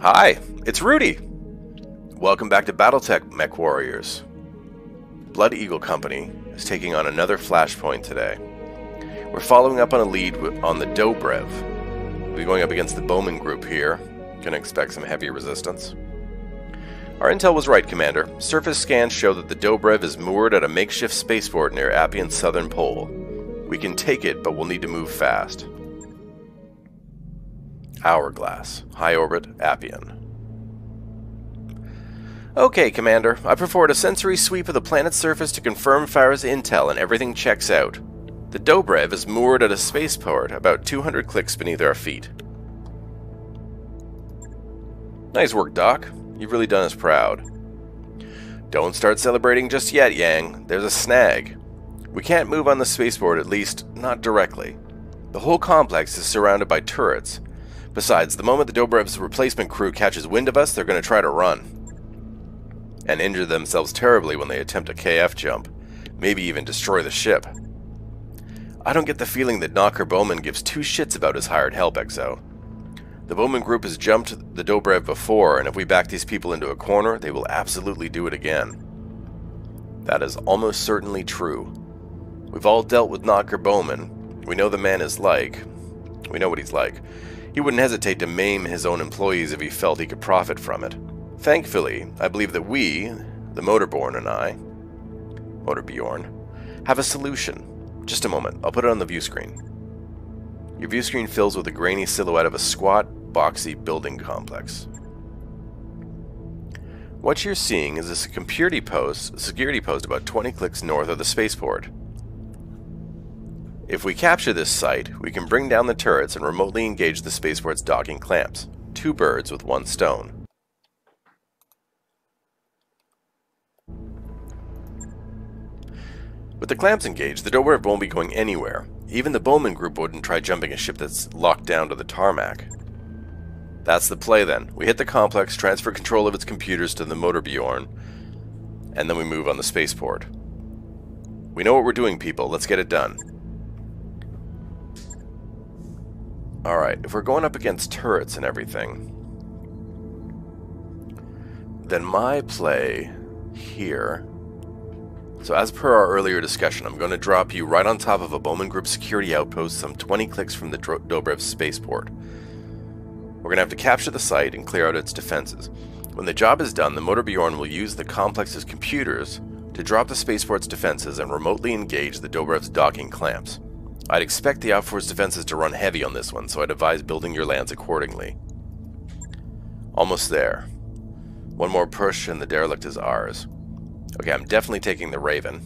Hi, it's Rudy. Welcome back to Battletech, Mech Warriors. Blood Eagle Company is taking on another flashpoint today. We're following up on a lead on the Dobrev. We'll be going up against the Bowman Group here. Gonna expect some heavy resistance. Our intel was right, Commander. Surface scans show that the Dobrev is moored at a makeshift spaceport near Appian's southern pole. We can take it, but we'll need to move fast. Hourglass, high orbit, Appian. Okay, Commander. I performed a sensory sweep of the planet's surface to confirm Farah's intel and everything checks out. The Dobrev is moored at a spaceport about 200 clicks beneath our feet. Nice work, Doc. You've really done us proud. Don't start celebrating just yet, Yang. There's a snag. We can't move on the spaceport, at least not directly. The whole complex is surrounded by turrets. Besides, the moment the Dobrev's replacement crew catches wind of us, they're going to try to run. And injure themselves terribly when they attempt a KF jump. Maybe even destroy the ship. I don't get the feeling that Knocker Bowman gives two shits about his hired help, XO. The Bowman Group has jumped the Dobrev before, and if we back these people into a corner, they will absolutely do it again. That is almost certainly true. We've all dealt with Knocker Bowman. We know the man is like. We know what he's like. He wouldn't hesitate to maim his own employees if he felt he could profit from it. Thankfully, I believe that we, the Motorborn and I, Motorbjorn, have a solution. Just a moment, I'll put it on the view screen. Your view screen fills with a grainy silhouette of a squat, boxy building complex. What you're seeing is a security post, security post about 20 clicks north of the spaceport. If we capture this site, we can bring down the turrets and remotely engage the spaceport's docking clamps. Two birds with one stone. With the clamps engaged, the Dobrev won't be going anywhere, even the Bowman group wouldn't try jumping a ship that's locked down to the tarmac. That's the play then. We hit the complex, transfer control of its computers to the Motorbjorn, and then we move on the spaceport. We know what we're doing, people. Let's get it done. Alright, if we're going up against turrets and everything, then my play here so as per our earlier discussion, I'm going to drop you right on top of a Bowman Group security outpost some 20 clicks from the Dobrev spaceport. We're going to have to capture the site and clear out its defenses. When the job is done, the Motorbjorn will use the complex's computers to drop the spaceport's defenses and remotely engage the Dobrev's docking clamps. I'd expect the OpFor defenses to run heavy on this one, so I'd advise building your lance accordingly. Almost there. One more push and the derelict is ours. Okay, I'm definitely taking the Raven.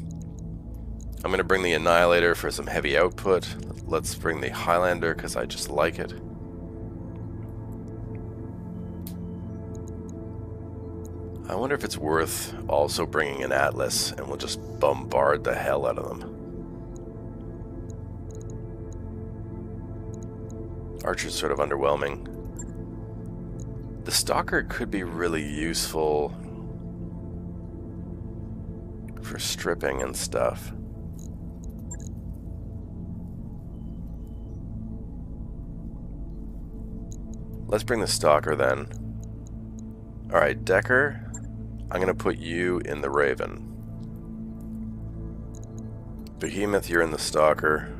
I'm going to bring the Annihilator for some heavy output. Let's bring the Highlander because I just like it. I wonder if it's worth also bringing an Atlas and we'll just bombard the hell out of them. Archer's sort of underwhelming. The Stalker could be really useful for stripping and stuff. Let's bring the Stalker then. Alright, Decker, I'm going to put you in the Raven. Behemoth, you're in the Stalker.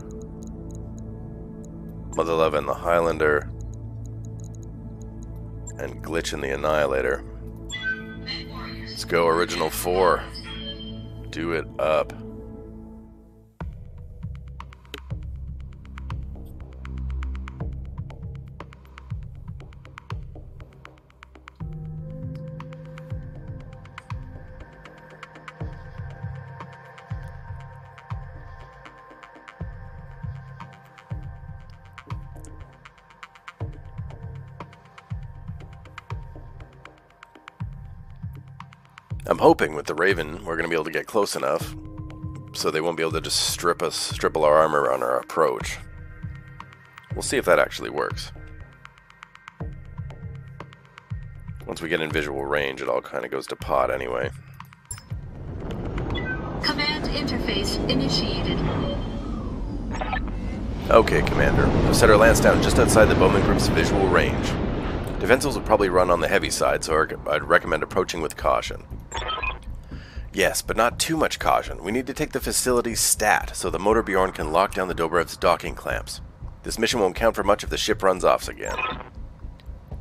Mother Love and the Highlander. And Glitch in the Annihilator. Let's go, Original 4 do it up. Hoping with the Raven we're going to be able to get close enough so they won't be able to just strip us, strip all our armor on our approach. We'll see if that actually works. Once we get in visual range, it all kind of goes to pot anyway. Command interface initiated. Okay, Commander. We've set our lance down just outside the Bowman Group's visual range. Defensives will probably run on the heavy side, so I'd recommend approaching with caution. Yes, but not too much caution. We need to take the facility's stat, so the Motor Bjorn can lock down the Dobrev's docking clamps. This mission won't count for much if the ship runs off again.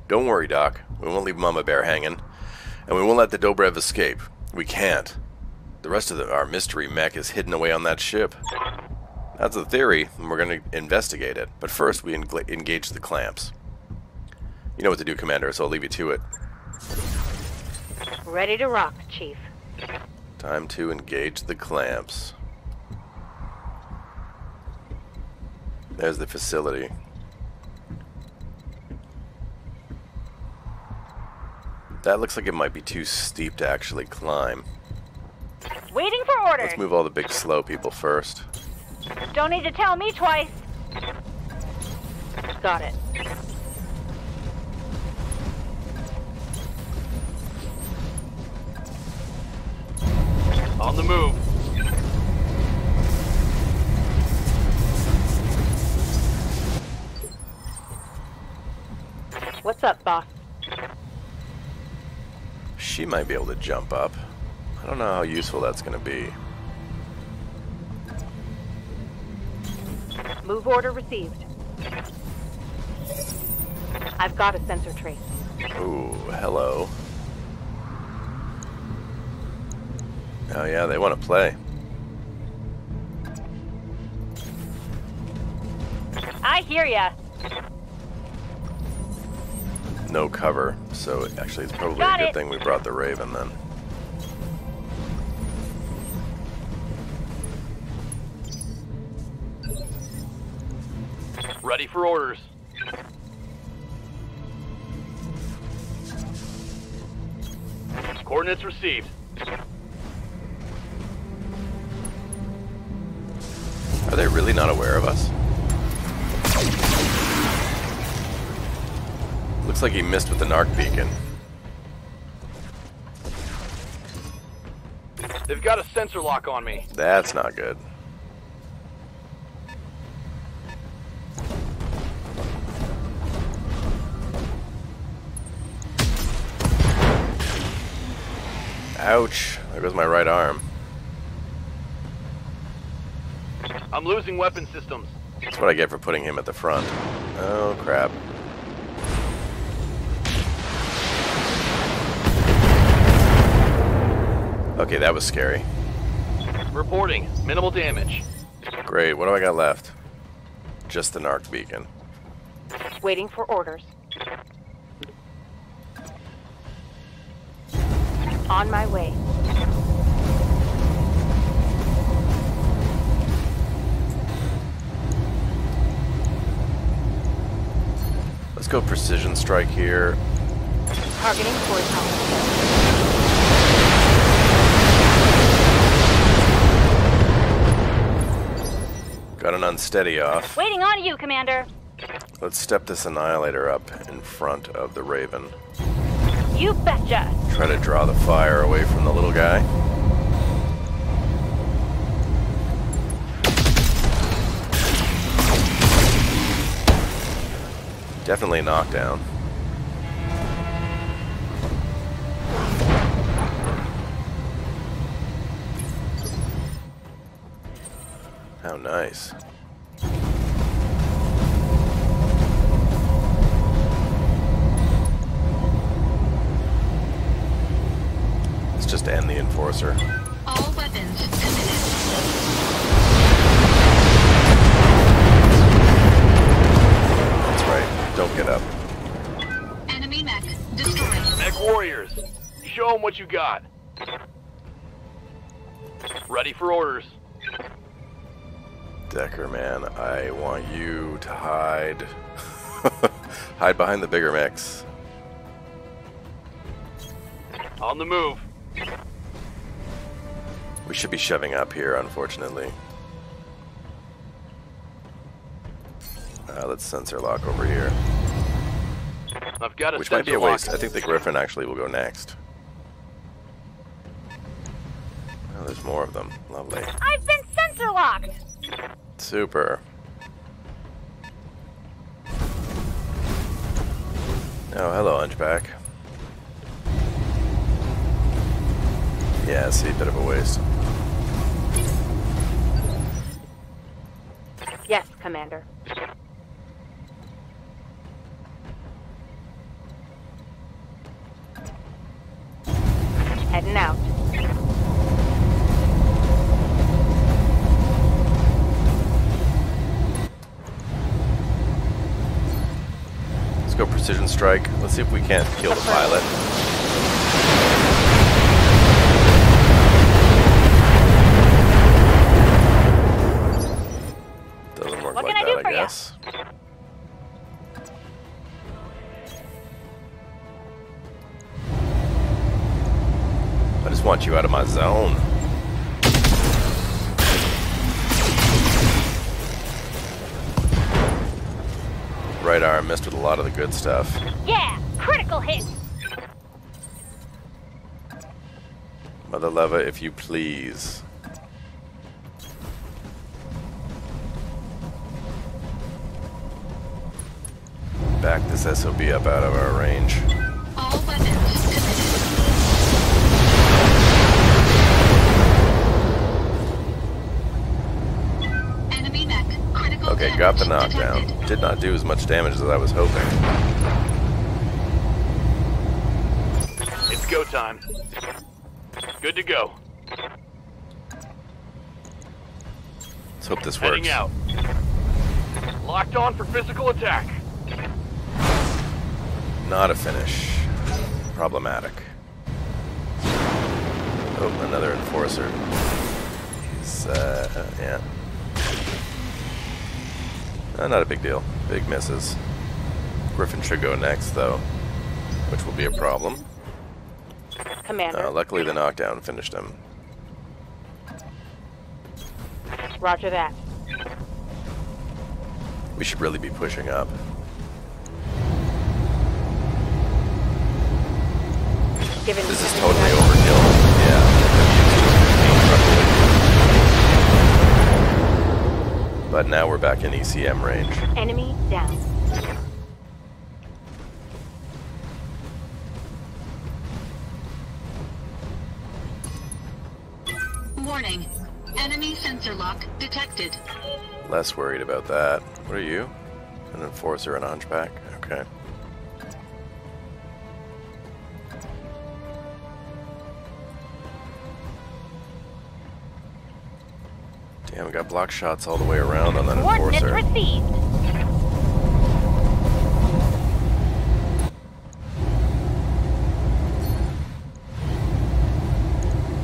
Don't worry, Doc. We won't leave Mama Bear hanging. And we won't let the Dobrev escape. We can't. The rest of the, our mystery mech is hidden away on that ship. That's the theory, and we're going to investigate it. But first, we engage the clamps. You know what to do, Commander, so I'll leave you to it. Ready to rock, Chief. Time to engage the clamps. There's the facility. That looks like it might be too steep to actually climb. Waiting for orders. Let's move all the big slow people first. Don't need to tell me twice. Got it. On the move. What's up, boss? She might be able to jump up. I don't know how useful that's going to be. Move order received. I've got a sensor trace. Ooh, hello. Oh yeah, they want to play. I hear ya. No cover, so actually it's probably Got a good it. thing we brought the Raven then. Ready for orders. Coordinates received. Not aware of us? Looks like he missed with the narc beacon. They've got a sensor lock on me. That's not good. Ouch. There goes my right arm. I'm losing weapon systems. That's what I get for putting him at the front. Oh, crap. Okay, that was scary. Reporting. Minimal damage. Great, what do I got left? Just the narc beacon. Waiting for orders. On my way. Let's go precision strike here. Targeting towards. Got an unsteady off. Waiting on you, Commander. Let's step this annihilator up in front of the Raven. You betcha. Try to draw the fire away from the little guy. Definitely knockdown. How nice. Let's just end the Enforcer. All weapons committed. Right. Up. Enemy mech destroyed. Mech warriors. Show them what you got. Ready for orders. Decker, man, I want you to hide. hide behind the bigger mechs. On the move. We should be shoving up here, unfortunately. Uh, let's sensor lock over here. I've got a Which might be a sensor lock. waste. I think the Griffin actually will go next. Oh, there's more of them. Lovely. I've been sensor locked. Super. Oh, hello, Hunchback. Yeah, see, a bit of a waste. Yes, Commander. Strike. Let's see if we can't kill the pilot. Doesn't work What like can I do that, for I guess. I just want you out of my zone. Right arm missed with a lot of the good stuff. Yeah! Critical hit! Mother Leva, if you please. Back this SOB up out of our range. Got the knockdown. Did not do as much damage as I was hoping. It's go time. Good to go. Let's hope this works. Heading out. Locked on for physical attack. Not a finish. Problematic. Oh, another enforcer. He's, uh, yeah. Uh, not a big deal. Big misses. Griffin should go next, though, which will be a problem. Commander. Uh, luckily, the knockdown finished him. Roger that. We should really be pushing up. Given This is totally I- overkill. Yeah. But now we're back in ECM range. Enemy down. Warning. Enemy sensor lock detected. Less worried about that. What are you? An enforcer and a hunchback? Okay. Damn, we got block shots all the way around on that Coordinates enforcer. received.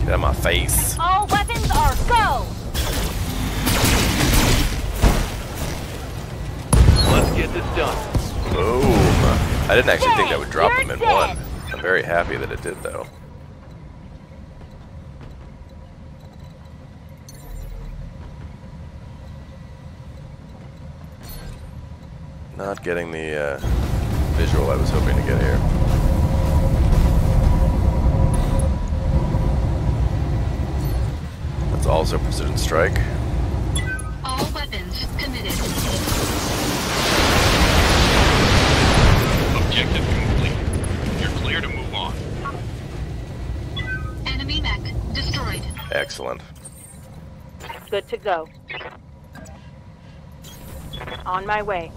Get out of my face. All weapons are go! Let's get this done. Boom. I didn't actually think that would drop You're them in dead. one. I'm very happy that it did, though. Not getting the uh, visual I was hoping to get here. That's also precision strike. All weapons committed. Objective complete. You're clear to move on. Enemy mech destroyed. Excellent. Good to go. On my way.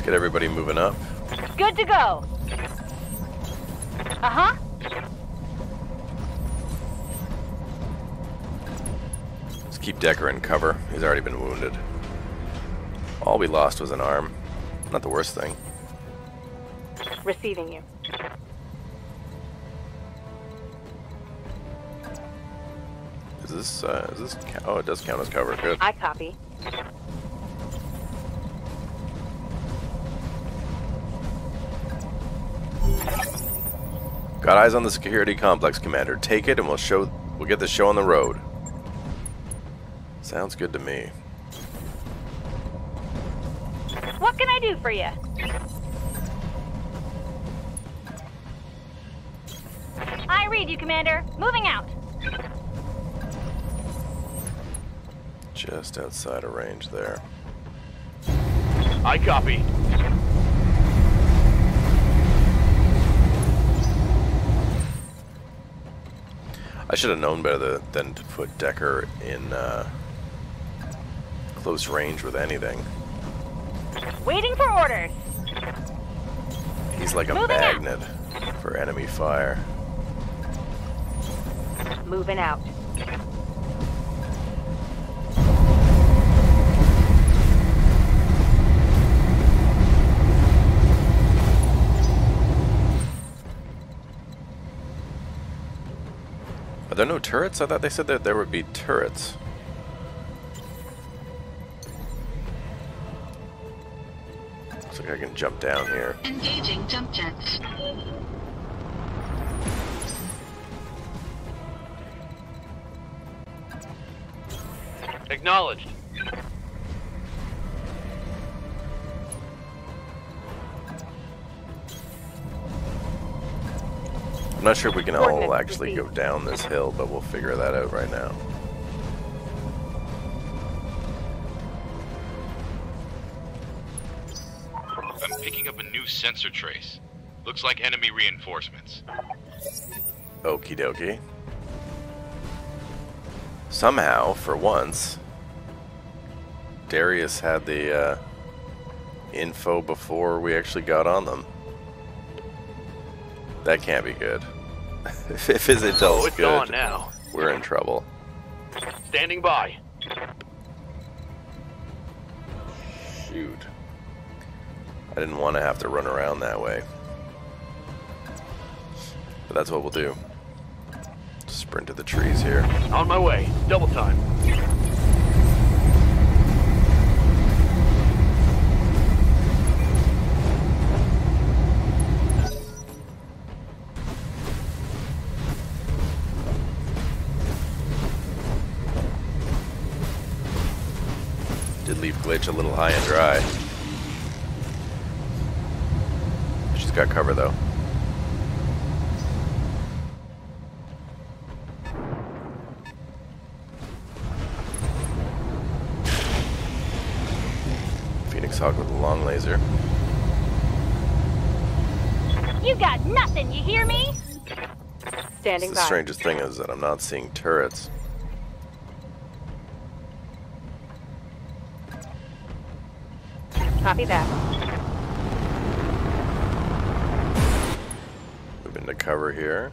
Let's get everybody moving up. Good to go. Uh huh. Let's keep Decker in cover. He's already been wounded. All we lost was an arm. Not the worst thing. Receiving you. Is this, uh, is this, oh, it does count as cover. Good. I copy. Got eyes on the security complex, Commander. Take it and we'll show, we'll get the show on the road. Sounds good to me. What can I do for you? I read you, Commander. Moving out. Just outside of range there. I copy. I should have known better than to put Decker in uh, close range with anything. Waiting for orders. He's like a Moving out. magnet for enemy fire. Moving out. There no turrets? I thought they said that there would be turrets. Looks like I can jump down here. Engaging jump jets. Acknowledged. I'm not sure if we can all actually go down this hill, but we'll figure that out right now. I'm picking up a new sensor trace. Looks like enemy reinforcements. Okie dokie. Somehow, for once, Darius had the uh, info before we actually got on them. That can't be good. if his Oh, intel's it's on good, now. we're in trouble. Standing by. Shoot. I didn't want to have to run around that way. But that's what we'll do. Sprint to the trees here. On my way. Double time. A little high and dry. She's got cover though. Phoenix Hawk with a long laser. You got nothing, you hear me? Standing the by. strangest thing is that I'm not seeing turrets. Copy that. Move into cover here.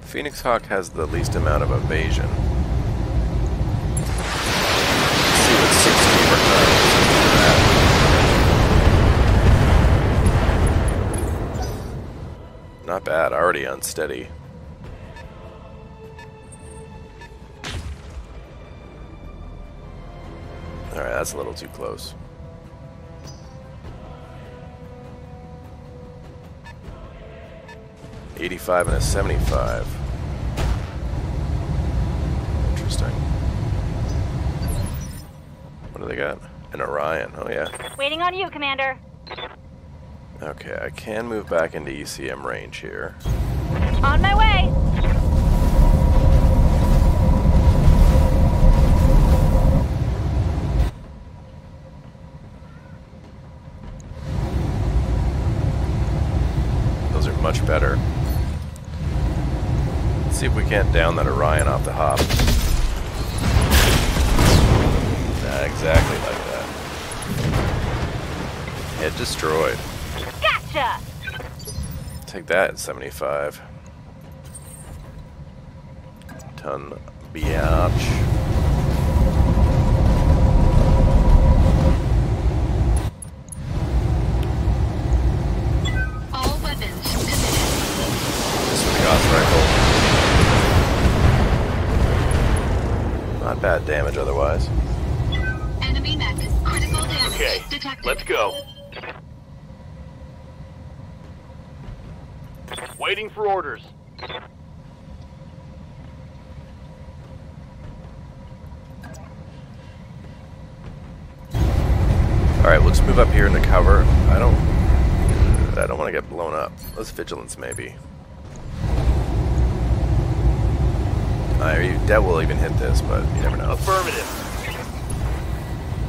Phoenix Hawk has the least amount of evasion. Let's see what 16 returns. Not bad, already unsteady. That's a little too close. Eighty-five and a seventy-five. Interesting. What do they got? An Orion. Oh yeah. Waiting on you, Commander. Okay, I can move back into ECM range here. On my way. Those are much better. Let's see if we can't down that Orion off the hop. Nah, exactly like that. Head destroyed. Gotcha! Take that at 75. Ton biatch. Bad damage otherwise. Enemy mech. Critical damage Okay, detected. let's go. Waiting for orders. Alright, let's move up here into cover. I don't I don't want to get blown up. Let's vigilance maybe. Uh, you doubt we'll even hit this, but you never know. Affirmative.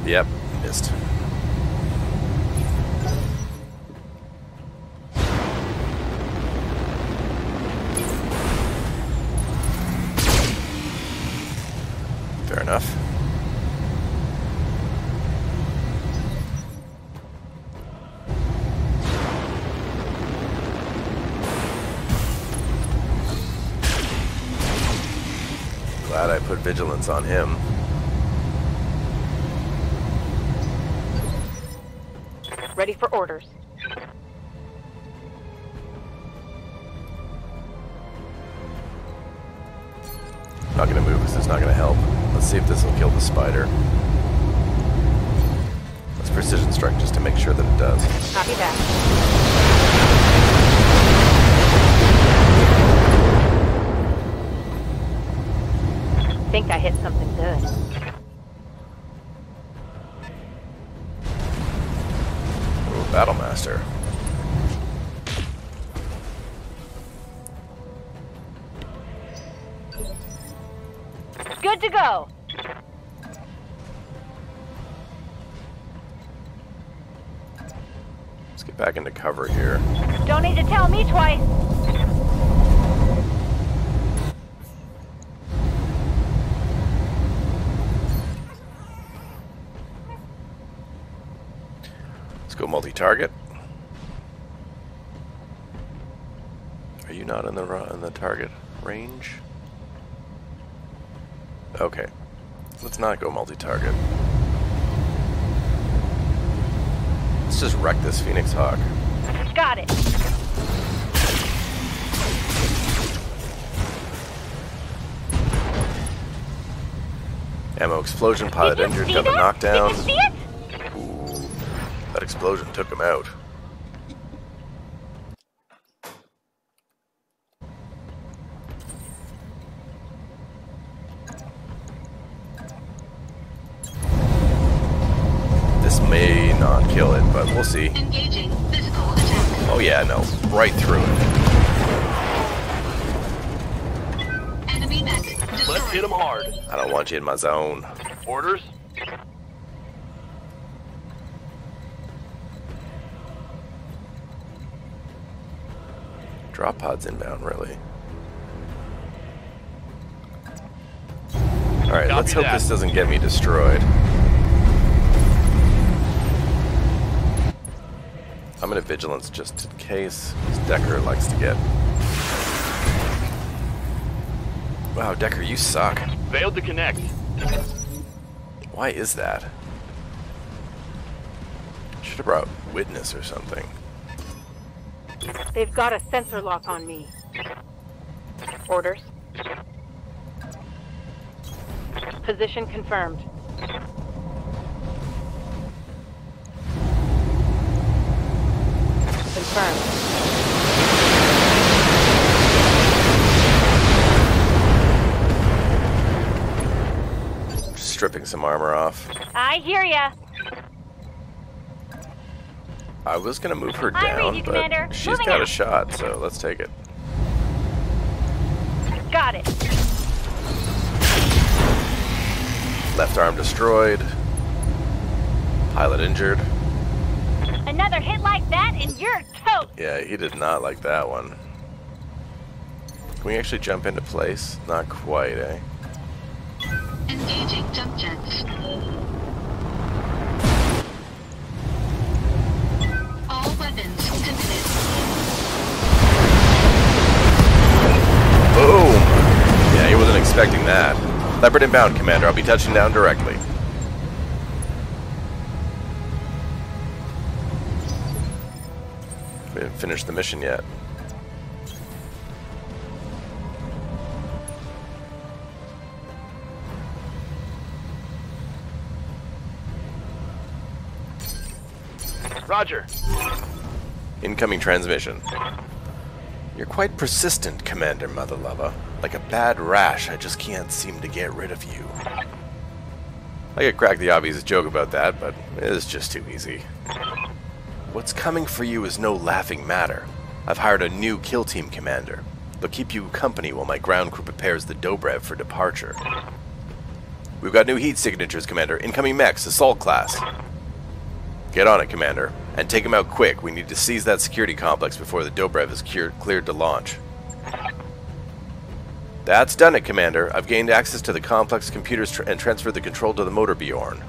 Yep, missed. Vigilance on him. Ready for orders. Not gonna move because it's not gonna help. Let's see if this will kill the spider. Let's precision strike just to make sure that it does. Copy that. Think I hit something good. Ooh, Battlemaster. Good to go. Let's get back into cover here. Don't need to tell me twice. Multi-target. Are you not in the in the target range? Okay. Let's not go multi-target. Let's just wreck this Phoenix Hawk. Got it. Ammo explosion, pilot injured, got the knockdown. Explosion took him out. This may not kill it, but we'll see. Engaging physical attack. Oh yeah, no, right through it. Enemy mech. Let's hit them hard. I don't want you in my zone. Orders? Drop pods inbound, really. Alright, let's hope that. this doesn't get me destroyed. I'm gonna vigilance just in case. 'cause Decker likes to get. Wow, Decker, you suck. Failed to connect. Why is that? Should have brought witness or something. They've got a sensor lock on me. Orders. Position confirmed. Confirmed. Stripping some armor off. I hear ya. I was gonna move her down, you, but Commander. she's Moving got a shot, so let's take it. Got it. Left arm destroyed. Pilot injured. Another hit like that and you're toast. Yeah, he did not like that one. Can we actually jump into place? Not quite, eh? Engaging jump jets. Boom! Yeah, he wasn't expecting that. Leopard inbound, Commander. I'll be touching down directly. We didn't finish the mission yet. Roger. Incoming transmission. You're quite persistent, Commander Mother Lover. Like a bad rash, I just can't seem to get rid of you. I could crack the obvious joke about that, but it's just too easy. What's coming for you is no laughing matter. I've hired a new kill team commander. They'll keep you company while my ground crew prepares the Dobrev for departure. We've got new heat signatures, Commander. Incoming mechs, assault class. Get on it, Commander. And take him out quick. We need to seize that security complex before the Dobrev is cleared to launch. That's done it, Commander. I've gained access to the complex computers tr- and transferred the control to the motor Bjorn.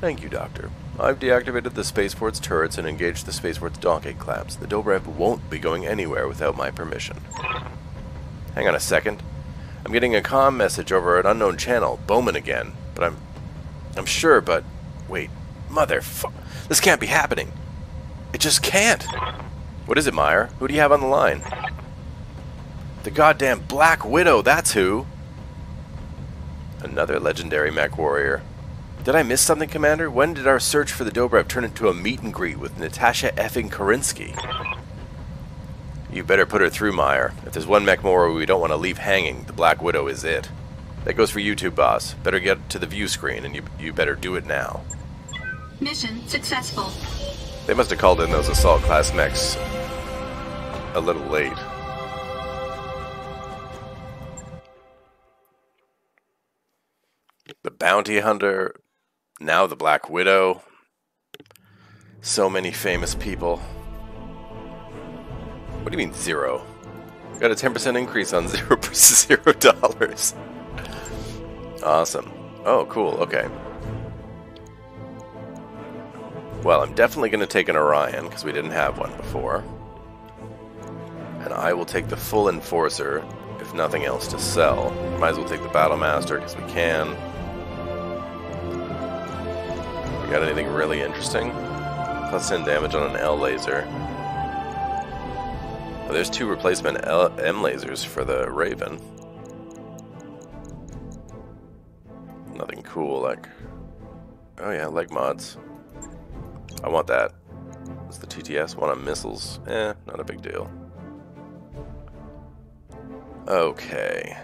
Thank you, Doctor. I've deactivated the spaceport's turrets and engaged the spaceport's docking clamps. The Dobrev won't be going anywhere without my permission. Hang on a second. I'm getting a comm message over an unknown channel. Bowman again. But I'm... I'm sure, but... Wait. Motherfuck. This can't be happening. It just can't. What is it, Meyer? Who do you have on the line? The goddamn Black Widow, that's who. Another legendary mech warrior. Did I miss something, Commander? When did our search for the Dobrev turn into a meet and greet with Natasha effing Kerensky? You better put her through, Meyer. If there's one mech more we don't want to leave hanging, the Black Widow is it. That goes for you too, boss. Better get to the view screen, and you, you better do it now. Mission successful. They must have called in those assault class mechs a little late. The Bounty Hunter, now the Black Widow. So many famous people. What do you mean zero? Got a 10% increase on zero dollars. Awesome. Oh, cool. Okay. Well, I'm definitely going to take an Orion because we didn't have one before. And I will take the full Enforcer if nothing else to sell. Might as well take the Battle Master because we can. We got anything really interesting? Plus 10 damage on an L laser. Oh, there's two replacement L M lasers for the Raven. Nothing cool like... Oh yeah, leg mods. I want that. It's the TTS one on missiles. Eh, not a big deal. Okay.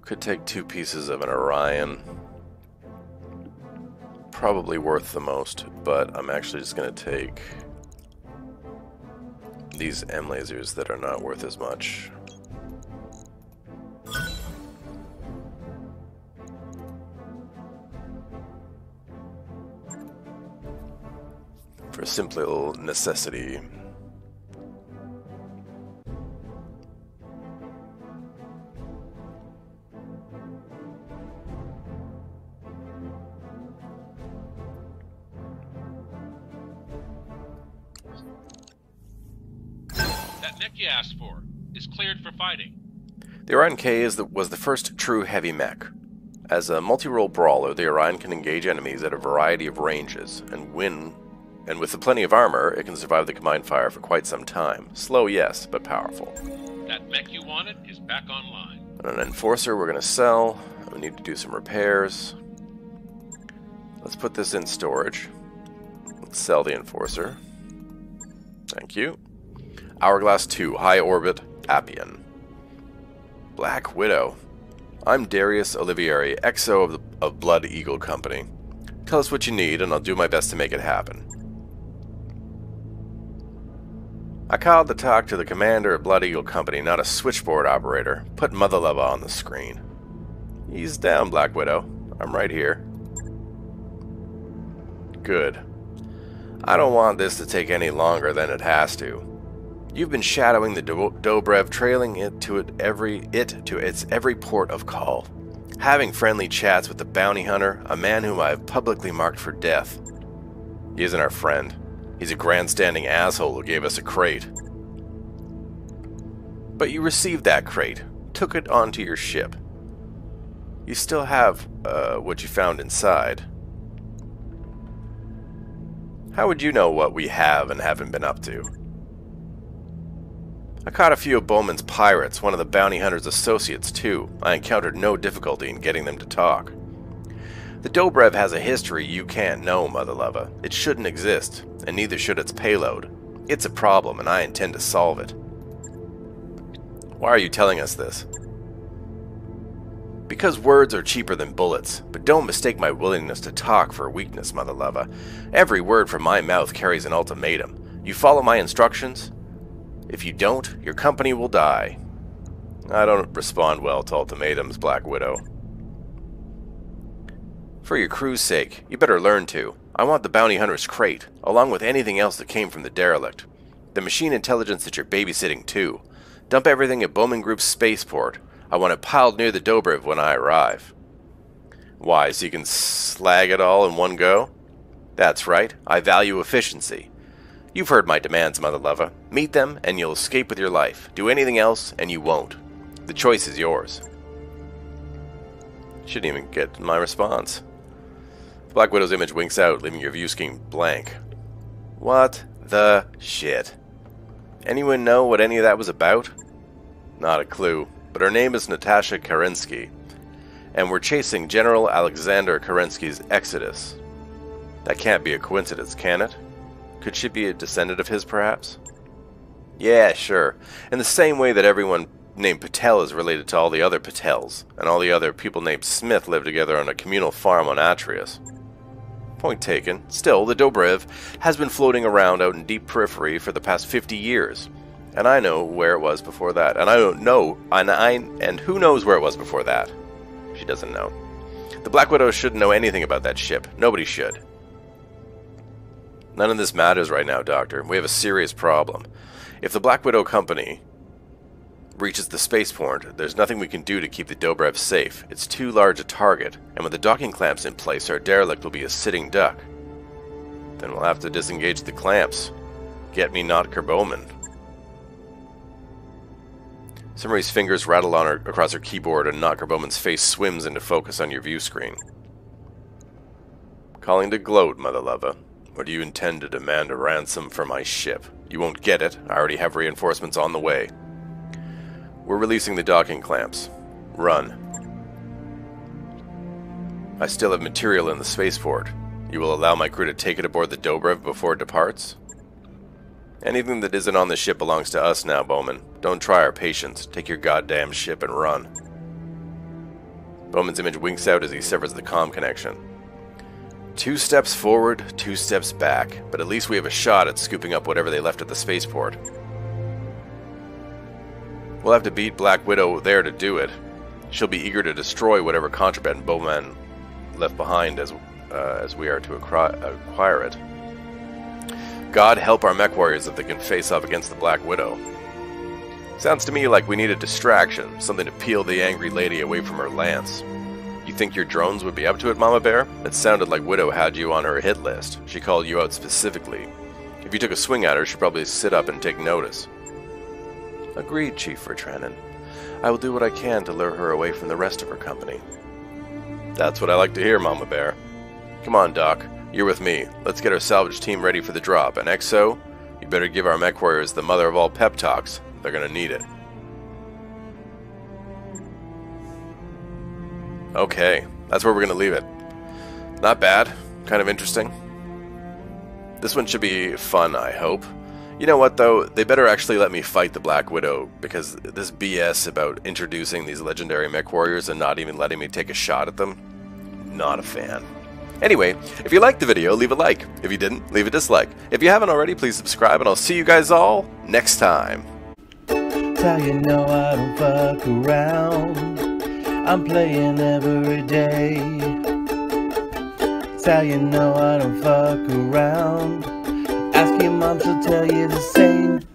Could take two pieces of an Orion. Probably worth the most, but I'm actually just going to take these M lasers that are not worth as much. For a simple necessity. That mech you asked for is cleared for fighting. The Orion K is the, was the first true heavy mech. As a multi-role brawler, the Orion can engage enemies at a variety of ranges and win. And with the plenty of armor, it can survive the combined fire for quite some time. Slow, yes, but powerful. That mech you wanted is back online. And an Enforcer we're going to sell. We need to do some repairs. Let's put this in storage. Let's sell the Enforcer. Thank you. Hourglass 2, High Orbit, Appian. Black Widow. I'm Darius Oliveira, XO of, the, of Blood Eagle Company. Tell us what you need, and I'll do my best to make it happen. I called to talk to the commander of Blood Eagle Company, not a switchboard operator. Put Mother Love on the screen. He's down, Black Widow. I'm right here. Good. I don't want this to take any longer than it has to. You've been shadowing the Do- Dobrev, trailing it to it every it to its every port of call, having friendly chats with the bounty hunter, a man whom I have publicly marked for death. He isn't our friend. He's a grandstanding asshole who gave us a crate. But you received that crate, took it onto your ship. You still have uh, what you found inside. How would you know what we have and haven't been up to? I caught a few of Bowman's pirates, one of the bounty hunter's associates, too. I encountered no difficulty in getting them to talk. The Dobrev has a history you can't know, Mother Lova. It shouldn't exist, and neither should its payload. It's a problem, and I intend to solve it. Why are you telling us this? Because words are cheaper than bullets, but don't mistake my willingness to talk for weakness, Mother Lova. Every word from my mouth carries an ultimatum. You follow my instructions? If you don't, your company will die. I don't respond well to ultimatums, Black Widow. For your crew's sake, you better learn to. I want the bounty hunter's crate, along with anything else that came from the derelict. The machine intelligence that you're babysitting, too. Dump everything at Bowman Group's spaceport. I want it piled near the Dobrev when I arrive. Why, so you can slag it all in one go? That's right, I value efficiency. You've heard my demands, Mother Lover. Meet them, and you'll escape with your life. Do anything else, and you won't. The choice is yours. Shouldn't even get my response. Black Widow's image winks out, leaving your view screen blank. What the shit? Anyone know what any of that was about? Not a clue, but her name is Natasha Kerensky, and we're chasing General Alexander Kerensky's Exodus. That can't be a coincidence, can it? Could she be a descendant of his, perhaps? Yeah, sure. In the same way that everyone named Patel is related to all the other Patels, and all the other people named Smith live together on a communal farm on Atreus. Point taken. Still, the Dobrev has been floating around out in deep periphery for the past 50 years. And I know where it was before that. And I don't know, and I and who knows where it was before that? She doesn't know. The Black Widow shouldn't know anything about that ship. Nobody should. None of this matters right now, Doctor. We have a serious problem. If the Black Widow Company reaches the spaceport, there's nothing we can do to keep the Dobrev safe. It's too large a target, and with the docking clamps in place, our derelict will be a sitting duck. Then we'll have to disengage the clamps. Get me Notker Bowman. Sumire's fingers rattle on her, across her keyboard, and Notker Bowman's face swims into focus on your view screen. Calling to gloat, Mother Lover. Or do you intend to demand a ransom for my ship? You won't get it. I already have reinforcements on the way. We're releasing the docking clamps. Run. I still have material in the spaceport. You will allow my crew to take it aboard the Dobrev before it departs? Anything that isn't on the ship belongs to us now, Bowman. Don't try our patience. Take your goddamn ship and run. Bowman's image winks out as he severs the com connection. Two steps forward, two steps back, but at least we have a shot at scooping up whatever they left at the spaceport. We'll have to beat Black Widow there to do it. She'll be eager to destroy whatever contraband Bowman left behind as, uh, as we are to acquire it. God help our mech warriors if they can face off against the Black Widow. Sounds to me like we need a distraction, something to peel the angry lady away from her lance. You think your drones would be up to it, Mama Bear? It sounded like Widow had you on her hit list. She called you out specifically. If you took a swing at her, she'd probably sit up and take notice. Agreed, Chief Vertranen. I will do what I can to lure her away from the rest of her company. That's what I like to hear, Mama Bear. Come on, Doc. You're with me. Let's get our salvage team ready for the drop. And XO, you better give our mech warriors the mother of all pep talks. They're gonna need it. Okay, that's where we're to leave it. Not bad. Kind of interesting. This one should be fun, I hope. You know what, though? They better actually let me fight the Black Widow, because this BS about introducing these legendary mech warriors and not even letting me take a shot at them, not a fan. Anyway, if you liked the video, leave a like. If you didn't, leave a dislike. If you haven't already, please subscribe, and I'll see you guys all next time. how you know I don't fuck around. I'm playing every day. That's how you know I don't fuck around. Ask your mom, she'll tell you the same.